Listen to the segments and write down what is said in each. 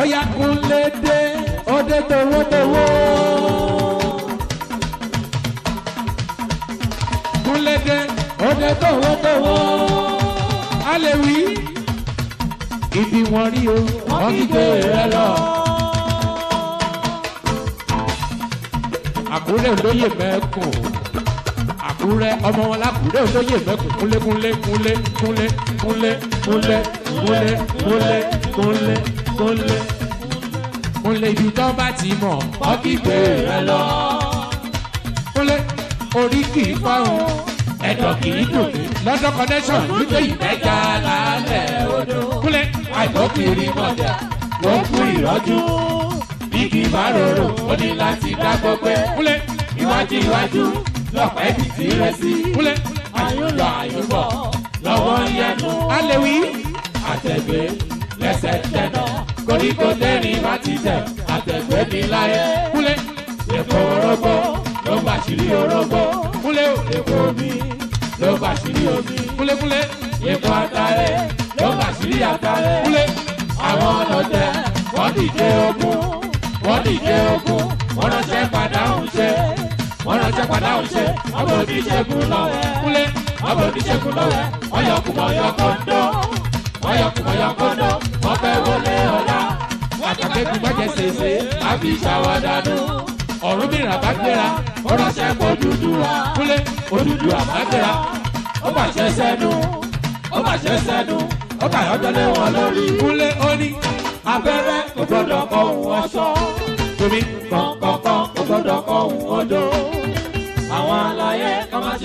ọ̀yà kúnlé dé ọdẹ tọwọ́tọwọ́. kúnlé dé ọdẹ tọwọ́tọwọ́. a ibi wọn o wọn kì í gbé rẹ lọ àkúrẹ́ ọmọ wọn lákúrẹ́ olóyè mẹ́kùn kúnlé kúnlé kúnlé kúnlé kúnlé kúnlé kúnlé kúnlé kúnlé kúnlé kúnlé ibi tó bá ti mọ̀ ọ́kìgbé rẹ lọ. kúnlé orí kì í fáwọn ẹ̀dọ̀ kì í dùn mí. lọ́dọ̀ connection wípé ìbẹ́jà lálẹ́ odò. kúnlé àìbókiri mọ̀jà ló kú ìrọ́jú bí kì í bá rorò ó ní láti dá gbọ́gbẹ́. kúnlé iwájú iwájú tọpẹ́ ti ti sí. kúnlẹ̀. àyùnlọ àyùnbọ̀ lọ́wọ́ yẹnu. alẹ́wì. àtẹ̀gbẹ́ lẹ́sẹ̀ tẹ̀nà koríko tẹ́rin bá ti tẹ̀ àtẹ̀gbẹ́ mi láyé. kúnlẹ̀. èkó orógbó ló ń bàṣírí orógbó. kúnlẹ̀ o. èkó omi ló ń bàṣírí omi. kúnlẹ̀ kúnlẹ̀. èkó àtàrẹ ló ń bàṣírí àtàrẹ. kúnlẹ̀. àwọn ọlọ́dẹ wọ́n dìde ogun wọ́n dìde ogun wọ́n ránṣẹ́ padà ọ̀rọ̀ jẹ́ padà ò ṣe ọmọ oníṣègùn lọ́wẹ́ kúlẹ̀ ọmọ oníṣègùn lọ́wẹ́ ọyọkùnmọ̀ yọkọ̀ndọ̀ ọyọkùnmọ̀ yọkọ̀ndọ̀ ọbẹ̀ wọlé ọ̀la àtàkẹ́kù gbọ́jẹ ṣèṣe àfi ìṣàwọ̀ dànù ọ̀rùn mi rà bá gbéra ọ̀rọ̀ ṣẹ́kù Odùduwà kúlẹ̀ Odùduwà bá gbéra ó mà ṣe sẹ́nu ó mà ṣe sẹ́nu ó mà yọjọ́lé wọn lórí kúlẹ̀ ó ní abẹ́rẹ́ kò kọ́ òun ọ̀ṣọ́ tómi kan.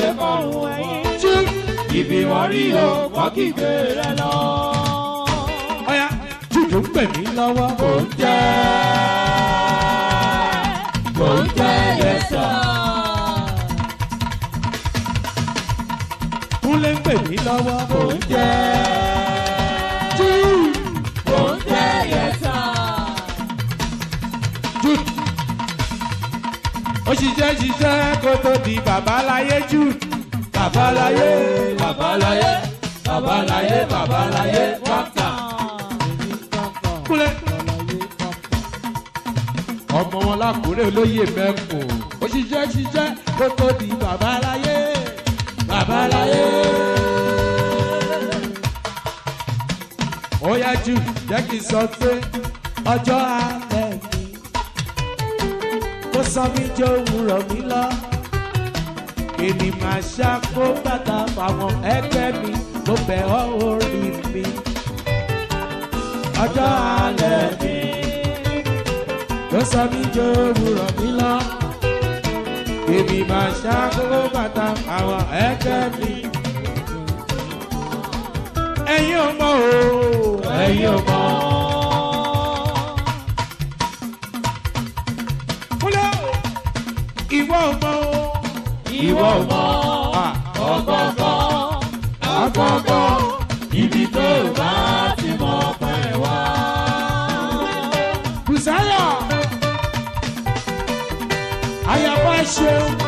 ṣe fọ́hùn ẹ̀yìn tí ìbímọ rí o wọ́n kígbe rẹ lọ. ọ̀yá jùjú ń pè mí lọ́wọ́. kò ń jẹ́ kò ń jẹ́ yẹsà. kúnlé ń pè mí lọ́wọ́. kò ń jẹ́. ṣiṣẹ́ ṣiṣẹ́ kó tó di babaláyé jù. babaláyé babaláyé babaláyé babaláyé wákà. kúlẹ̀. ọmọ wọn lákùrẹ́ olóyè mẹ́kù ó ṣiṣẹ́ ṣiṣẹ́ kó tó di babaláyé. babaláyé. ó yá jù jẹ́ kí n sọ pé ọjọ́ a sọ mí jẹ́ òun rọ̀ mí lọ. èmi máa ṣàkó bàtà fáwọn ẹgbẹ́ mi mo bẹ̀ ọ́ orí mi. ọjọ́ alẹ́ mi ló sọ mí jẹ́ òun rọ̀ lọ. èmi máa ṣàkó fáwọn ẹgbẹ́ mi. ẹ̀yin ò mọ̀ o ẹ̀yin ò mọ̀. ìwọ ọmọ o. ìwọ ọmọ ọgbọgbọ ọgbọgbọ ibi tó bá ti mọ pẹ́ wá. Bùsáyà àyàwó ṣeun.